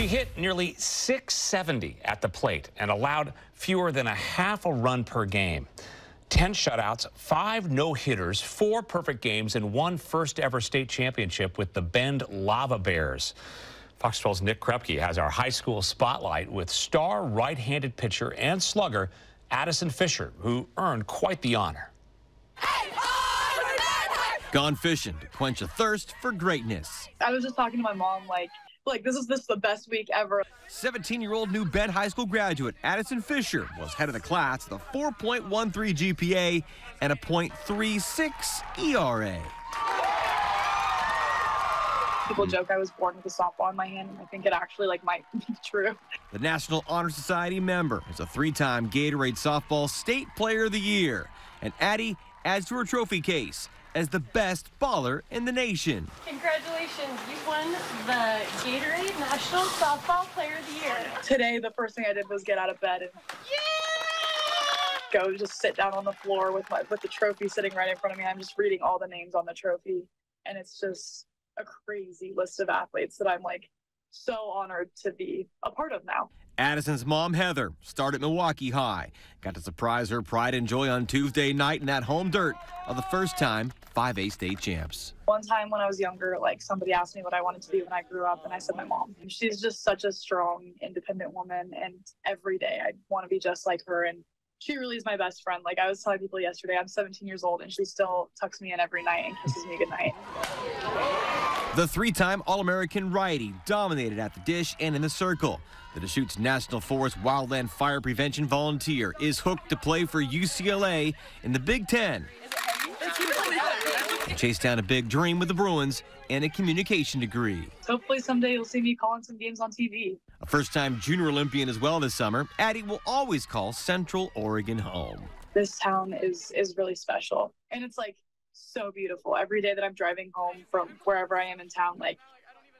She hit nearly 670 at the plate and allowed fewer than a half a run per game. 10 shutouts, five no-hitters, four perfect games, and one first-ever state championship with the Bend Lava Bears. Fox 12's Nick Krupke has our high school spotlight with star right-handed pitcher and slugger Addisen Fisher, who earned quite the honor. Gone fishing to quench a thirst for greatness. I was just talking to my mom, like, like this is this is the best week ever. 17-year-old New Bend High School graduate Addisen Fisher was head of the class with a 4.13 GPA and a .36 ERA. People joke I was born with a softball in my hand, and I think it actually like might be true. The National Honor Society member is a three-time Gatorade Softball State Player of the Year, and Addie adds to her trophy case as the best baller in the nation. Congratulations, you won the Gatorade National Softball Player of the Year. Today, the first thing I did was get out of bed and go just sit down on the floor with my with the trophy sitting right in front of me. I'm just reading all the names on the trophy, and it's just a crazy list of athletes that I'm like so honored to be a part of now. Addisen's mom, Heather, started Milwaukie High. Got to surprise her pride and joy on Tuesday night in that home dirt of the first time 5A state champs. One time when I was younger, like somebody asked me what I wanted to be when I grew up, and I said my mom. She's just such a strong, independent woman, and every day I want to be just like her. And she really is my best friend. Like I was telling people yesterday, I'm 17 years old, and she still tucks me in every night and kisses me goodnight. The three-time All-American righty dominated at the dish and in the circle. The Deschutes National Forest Wildland Fire Prevention Volunteer is hooked to play for UCLA in the Big Ten. And chase down a big dream with the Bruins and a communication degree. Hopefully someday you'll see me calling some games on TV. A first-time junior Olympian as well this summer, Addie will always call Central Oregon home. This town is is really special, and it's like so beautiful. Every day that I'm driving home from wherever I am in town, like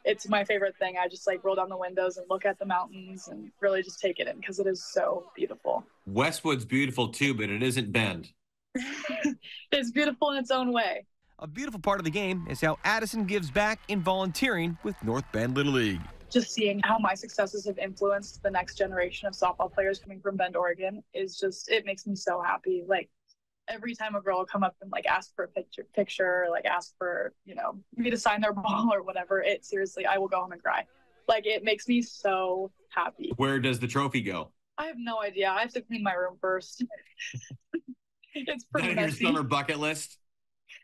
it's my favorite thing. I just like roll down the windows and look at the mountains and really just take it in because it is so beautiful. Westwood's beautiful too, but it isn't Bend. it's beautiful in its own way. A beautiful part of the game is how Addisen gives back in volunteering with North Bend Little League. Just seeing how my successes have influenced the next generation of softball players coming from Bend, Oregon is just, it makes me so happy. Like, every time a girl will come up and like ask for a picture, picture, like ask for you know me to sign their ball or whatever, it seriously, I will go home and cry. Like it makes me so happy. Where does the trophy go? I have no idea. I have to clean my room first. it's pretty Is that on your summer bucket list?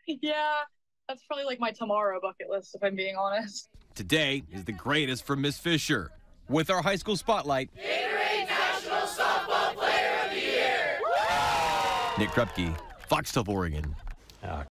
Yeah, that's probably like my tomorrow bucket list if I'm being honest. Today is the greatest for Miss Fisher. With our high school spotlight, national softball player of the year Nick Krupke, Fox 12 Oregon. Ah,